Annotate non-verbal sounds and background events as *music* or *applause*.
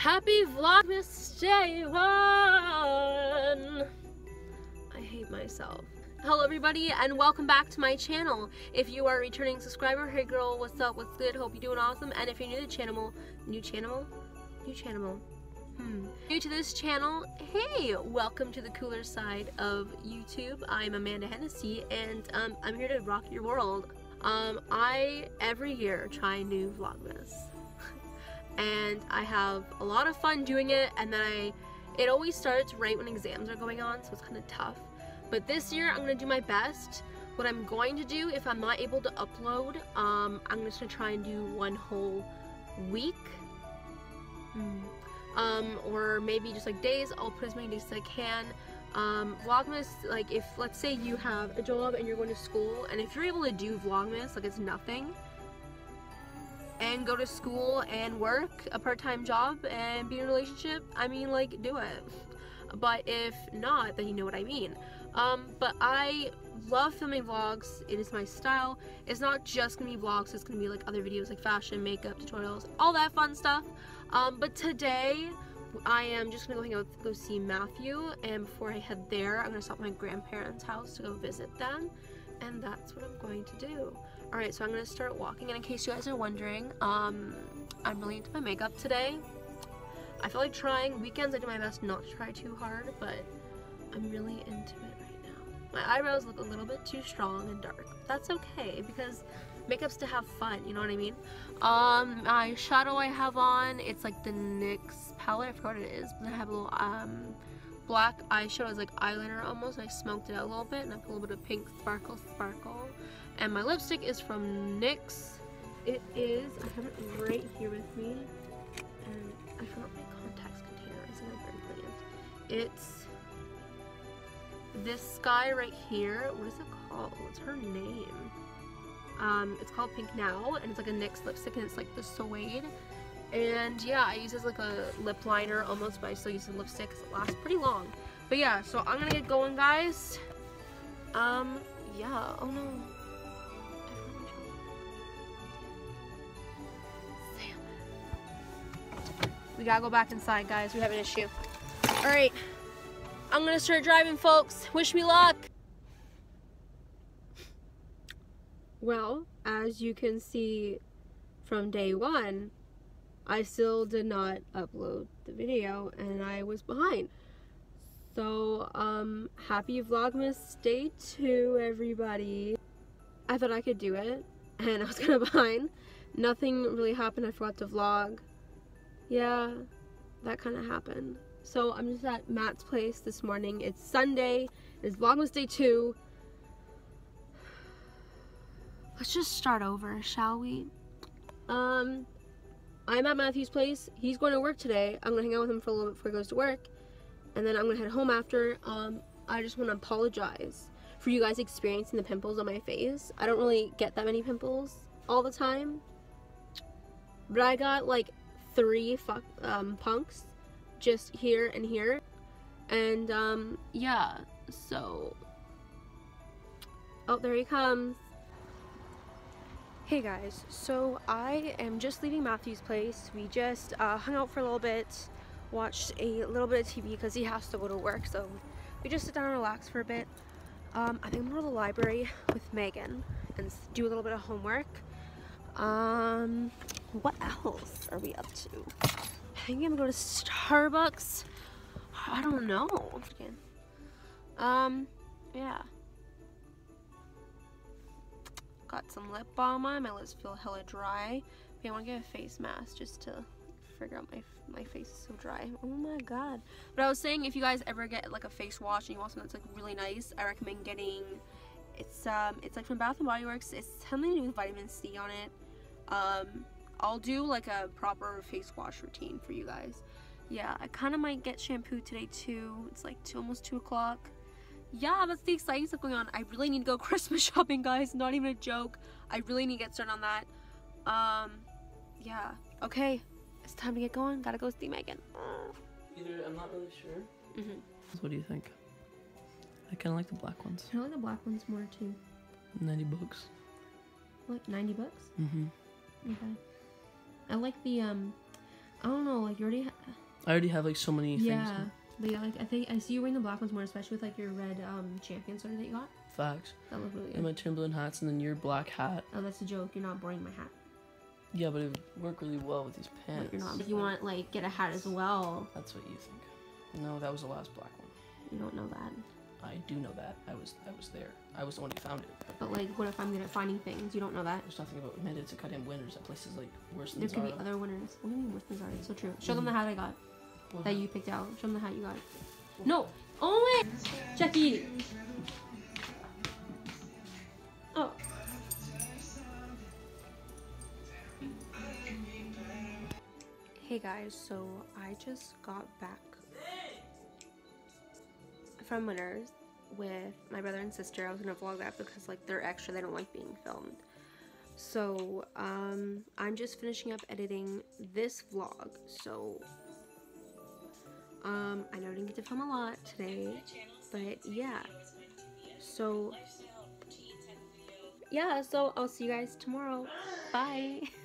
Happy Vlogmas Day 1! I hate myself. Hello everybody and welcome back to my channel. If you are a returning subscriber, hey girl, what's up, what's good, hope you're doing awesome. And if you're new to the channel, new channel? New channel. Hmm. New to this channel, hey, welcome to the cooler side of YouTube. I'm Amanda Hennessy and um, I'm here to rock your world. Um, I, every year, try new Vlogmas and I have a lot of fun doing it and then I it always starts right when exams are going on so it's kind of tough. But this year I'm gonna do my best. What I'm going to do if I'm not able to upload um, I'm just gonna try and do one whole week. Mm. um, or maybe just like days. I'll put as many days as I can. Um, Vlogmas, like if let's say you have a job and you're going to school and if you're able to do Vlogmas like it's nothing and go to school and work a part-time job and be in a relationship, I mean like do it. But if not, then you know what I mean. Um, but I love filming vlogs. It is my style. It's not just gonna be vlogs, it's gonna be like other videos like fashion, makeup, tutorials, all that fun stuff. Um, but today, I am just gonna go hang out, go see Matthew, and before I head there, I'm gonna stop at my grandparents' house to go visit them, and that's what I'm going to do. Alright, so I'm going to start walking, and in case you guys are wondering, um, I'm really into my makeup today. I feel like trying, weekends I do my best not to try too hard, but I'm really into it right now. My eyebrows look a little bit too strong and dark. That's okay, because makeup's to have fun, you know what I mean? Um, my shadow I have on, it's like the NYX palette, I forgot what it is, but I have a little, um, black eyeshadow as like eyeliner almost. I smoked it out a little bit and I put a little bit of pink sparkle sparkle. And my lipstick is from NYX. It is, I have it right here with me. And I forgot my contacts container. It's in very brilliant. It's this guy right here. What is it called? What's her name? Um, it's called Pink Now, and it's like a NYX lipstick, and it's like the suede. And yeah, I use as like a lip liner almost, but I still use the lipstick because it lasts pretty long. But yeah, so I'm gonna get going, guys. Um, yeah, oh no. We gotta go back inside, guys. We have an issue. Alright. I'm gonna start driving, folks. Wish me luck. Well, as you can see from day one, I still did not upload the video and I was behind. So, um, happy Vlogmas Day 2, everybody. I thought I could do it *laughs* and I was kind of behind. Nothing really happened. I forgot to vlog yeah, that kind of happened. So I'm just at Matt's place this morning. It's Sunday. It's Vlogmas Day 2. *sighs* Let's just start over, shall we? Um, I'm at Matthew's place. He's going to work today. I'm to hang out with him for a little bit before he goes to work. And then I'm to head home after. Um, I just want to apologize for you guys experiencing the pimples on my face. I don't really get that many pimples all the time. But I got like three um, punks just here and here and um, yeah so oh there he comes hey guys so I am just leaving Matthew's place we just uh, hung out for a little bit watched a little bit of TV because he has to go to work so we just sit down and relax for a bit um, I think I'm gonna the library with Megan and do a little bit of homework um, what else are we up to? I think I'm gonna go to Starbucks. I don't know. Um, yeah. Got some lip balm on. My lips feel hella dry. But I want to get a face mask just to figure out my my face is so dry. Oh my god. But I was saying if you guys ever get like a face wash and you want something that's like really nice, I recommend getting it's um it's like from Bath and Body Works. It's something to do with vitamin C on it. Um I'll do like a proper face wash routine for you guys. Yeah, I kind of might get shampoo today too. It's like two, almost 2 o'clock. Yeah, that's the exciting stuff going on. I really need to go *laughs* Christmas shopping, guys. Not even a joke. I really need to get started on that. Um, yeah. Okay, it's time to get going. Gotta go see Megan. Either, I'm not really sure. Mm -hmm. What do you think? I kind of like the black ones. I like the black ones more too. 90 bucks. Like 90 bucks? Mm-hmm. Okay. I like the um I don't know, like you already. Ha- I already have like so many things. yeah. But yeah, like I think I see you wearing the black ones more, especially with like your red um champion sweater that you got. Facts. That look really good. And my Timberland hats, and then your black hat. Oh, that's a joke. You're not borrowing my hat. Yeah, but it would work really well with these pants. But you're not. If you want like get a hat as well, That's what you think. No, that was the last black one. you don't know that. I do know that. I was I was there. I was the one who found it. But like, what if I'm good at finding things? You don't know that. There's nothing about admitted to cut in winners at places like worse than There could be other winners. What do you mean worse than Zara? It's so true. Show them the hat I got that you picked out. Show them the hat you got. No. Oh wait. Jackie. Oh. Hey guys, so I just got back from Winners with my brother and sister. I was gonna vlog that because like they're extra, they don't like being filmed. So um, I'm just finishing up editing this vlog. So um, I know I didn't get to film a lot today, but yeah. So yeah, so I'll see you guys tomorrow. Bye. *laughs*